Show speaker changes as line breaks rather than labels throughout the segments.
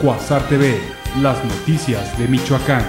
Cuasar TV, las noticias de Michoacán.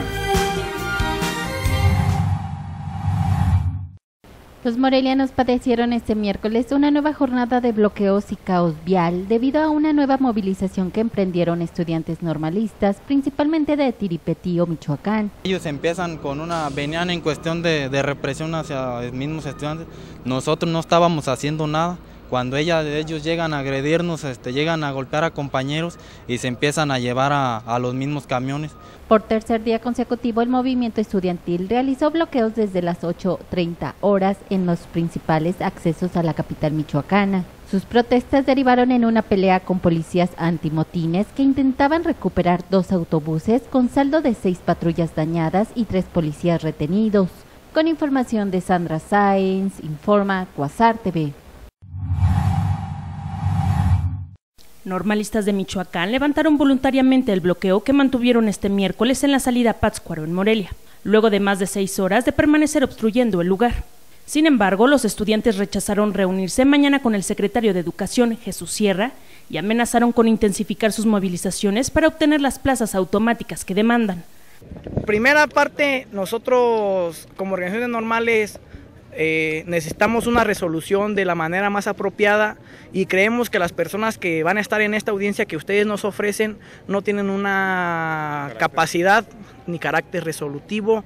Los morelianos padecieron este miércoles una nueva jornada de bloqueos y caos vial debido a una nueva movilización que emprendieron estudiantes normalistas, principalmente de Tiripetío, Michoacán.
Ellos empiezan con una, venían en cuestión de, de represión hacia los mismos estudiantes. Nosotros no estábamos haciendo nada cuando ella, ellos llegan a agredirnos, este, llegan a golpear a compañeros y se empiezan a llevar a, los mismos camiones.
Por tercer día consecutivo, el movimiento estudiantil realizó bloqueos desde las 8.30 horas en los principales accesos a la capital michoacana. Sus protestas derivaron en una pelea con policías antimotines que intentaban recuperar dos autobuses con saldo de seis patrullas dañadas y tres policías retenidos. Con información de Sandra Sáenz, informa Cuasar TV.
Normalistas de Michoacán levantaron voluntariamente el bloqueo que mantuvieron este miércoles en la salida Pátzcuaro en Morelia, luego de más de seis horas de permanecer obstruyendo el lugar. Sin embargo, los estudiantes rechazaron reunirse mañana con el secretario de Educación, Jesús Sierra, y amenazaron con intensificar sus movilizaciones para obtener las plazas automáticas que demandan.
Primera parte, nosotros como organizaciones normales eh, necesitamos una resolución de la manera más apropiada y creemos que las personas que van a estar en esta audiencia que ustedes nos ofrecen no tienen una capacidad ni carácter resolutivo.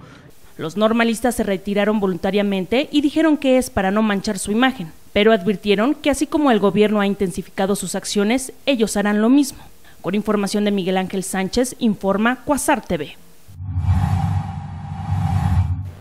Los normalistas se retiraron voluntariamente y dijeron que es para no manchar su imagen, pero advirtieron que así como el gobierno ha intensificado sus acciones, ellos harán lo mismo. Con información de Miguel Ángel Sánchez, informa Cuasar TV.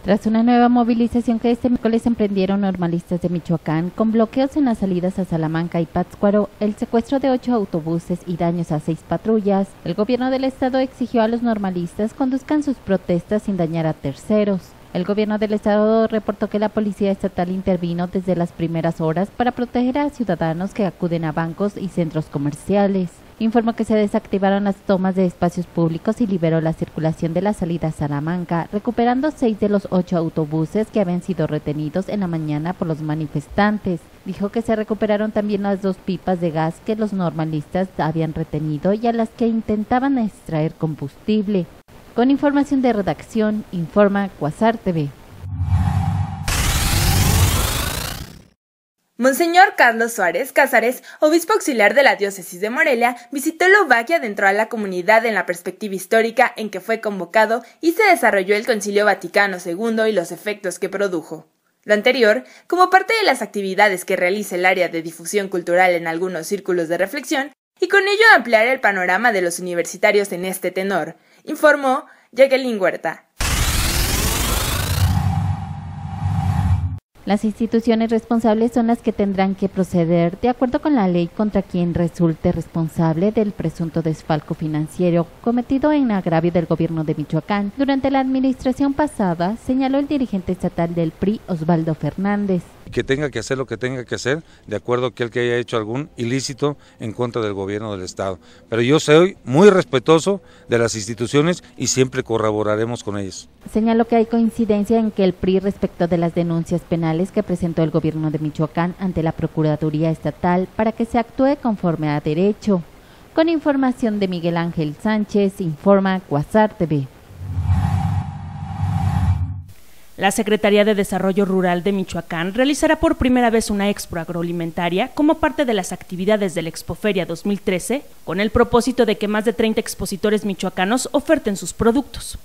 Tras una nueva movilización que este miércoles emprendieron normalistas de Michoacán, con bloqueos en las salidas a Salamanca y Pátzcuaro, el secuestro de ocho autobuses y daños a seis patrullas, el gobierno del estado exigió a los normalistas conduzcan sus protestas sin dañar a terceros. El gobierno del estado reportó que la policía estatal intervino desde las primeras horas para proteger a ciudadanos que acuden a bancos y centros comerciales informó que se desactivaron las tomas de espacios públicos y liberó la circulación de la salida a Salamanca, recuperando seis de los ocho autobuses que habían sido retenidos en la mañana por los manifestantes. Dijo que se recuperaron también las dos pipas de gas que los normalistas habían retenido y a las que intentaban extraer combustible. Con información de redacción, informa Cuasar TV.
Monseñor Carlos Suárez Cázares, obispo auxiliar de la diócesis de Morelia, visitó Eslovaquia dentro de la comunidad en la perspectiva histórica en que fue convocado y se desarrolló el Concilio Vaticano II y los efectos que produjo. Lo anterior, como parte de las actividades que realiza el área de difusión cultural en algunos círculos de reflexión, y con ello ampliar el panorama de los universitarios en este tenor, informó Jacqueline Huerta.
Las instituciones responsables son las que tendrán que proceder de acuerdo con la ley contra quien resulte responsable del presunto desfalco financiero cometido en agravio del gobierno de Michoacán. Durante la administración pasada, señaló el dirigente estatal del PRI, Osvaldo Fernández
que tenga que hacer lo que tenga que hacer, de acuerdo a aquel que haya hecho algún ilícito en contra del gobierno del Estado. Pero yo soy muy respetuoso de las instituciones y siempre colaboraremos con ellas.
Señaló que hay coincidencia en que el PRI respecto de las denuncias penales que presentó el gobierno de Michoacán ante la Procuraduría Estatal para que se actúe conforme a derecho. Con información de Miguel Ángel Sánchez, informa Cuasar TV.
La Secretaría de Desarrollo Rural de Michoacán realizará por primera vez una expo agroalimentaria como parte de las actividades de la Expoferia 2013, con el propósito de que más de 30 expositores michoacanos oferten sus productos.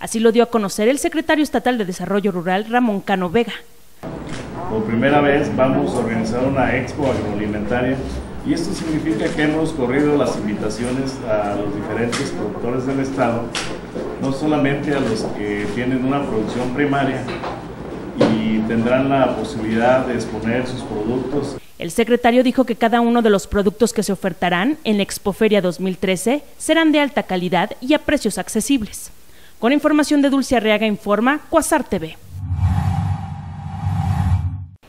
Así lo dio a conocer el secretario estatal de Desarrollo Rural, Ramón Cano Vega.
Por primera vez vamos a organizar una expo agroalimentaria y esto significa que hemos corrido las invitaciones a los diferentes productores del Estado, no solamente a los que tienen una producción primaria y tendrán la posibilidad de exponer sus productos.
El secretario dijo que cada uno de los productos que se ofertarán en la Expoferia 2013 serán de alta calidad y a precios accesibles. Con información de Dulce Arriaga informa Cuasar TV.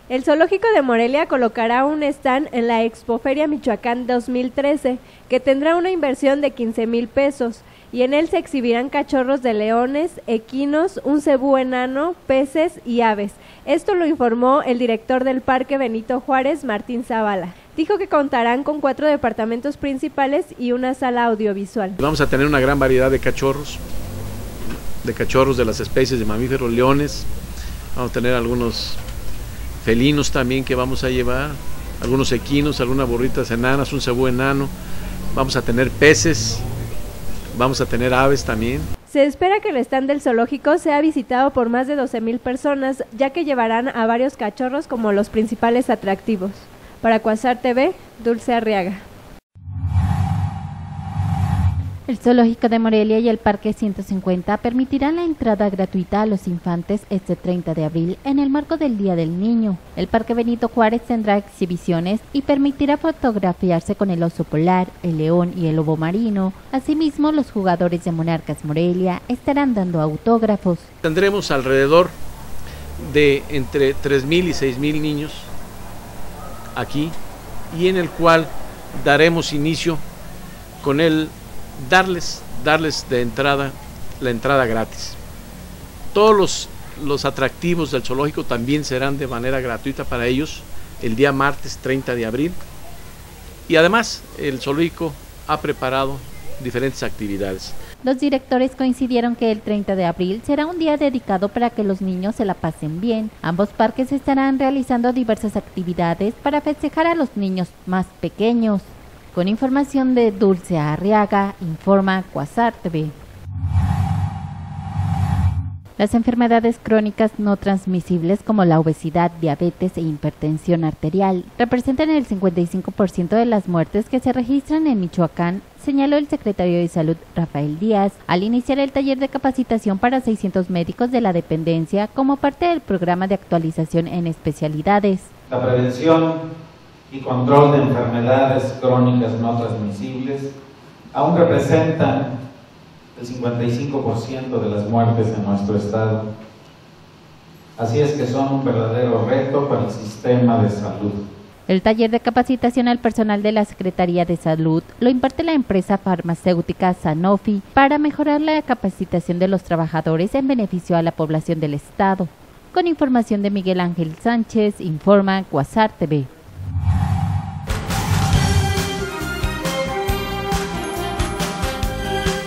El Zoológico de Morelia colocará un stand en la Expoferia Michoacán 2013, que tendrá una inversión de 15 mil pesos, y en él se exhibirán cachorros de leones, equinos, un cebú enano, peces y aves. Esto lo informó el director del Parque Benito Juárez, Martín Zavala. Dijo que contarán con cuatro departamentos principales y una sala audiovisual.
Vamos a tener una gran variedad de cachorros, de cachorros de las especies de mamíferos, leones, vamos a tener algunos felinos también que vamos a llevar, algunos equinos, algunas burritas enanas, un cebú enano, vamos a tener peces, vamos a tener aves también.
Se espera que el stand del zoológico sea visitado por más de 12.000 personas, ya que llevarán a varios cachorros como los principales atractivos. Para Cuasar TV, Dulce Arriaga.
El Zoológico de Morelia y el Parque 150 permitirán la entrada gratuita a los infantes este 30 de abril en el marco del Día del Niño. El Parque Benito Juárez tendrá exhibiciones y permitirá fotografiarse con el oso polar, el león y el lobo marino. Asimismo, los jugadores de Monarcas Morelia estarán dando autógrafos.
Tendremos alrededor de entre 3.000 y 6.000 niños aquí y en el cual daremos inicio con el darles, darles de entrada la entrada gratis. Todos los, los atractivos del zoológico también serán de manera gratuita para ellos el día martes 30 de abril. Y además el zoológico ha preparado diferentes actividades.
Los directores coincidieron que el 30 de abril será un día dedicado para que los niños se la pasen bien. Ambos parques estarán realizando diversas actividades para festejar a los niños más pequeños. Con información de Dulce Arriaga, informa Cuasar TV. Las enfermedades crónicas no transmisibles como la obesidad, diabetes e hipertensión arterial representan el 55% de las muertes que se registran en Michoacán, señaló el secretario de Salud Rafael Díaz al iniciar el taller de capacitación para 600 médicos de la dependencia como parte del programa de actualización en especialidades.
La prevención y control de enfermedades crónicas no transmisibles aún representan el 55% de las muertes en nuestro estado. Así es que son un verdadero reto para el sistema de salud.
El taller de capacitación al personal de la Secretaría de Salud lo imparte la empresa farmacéutica Sanofi para mejorar la capacitación de los trabajadores en beneficio a la población del Estado. Con información de Miguel Ángel Sánchez, informa Cuasar TV.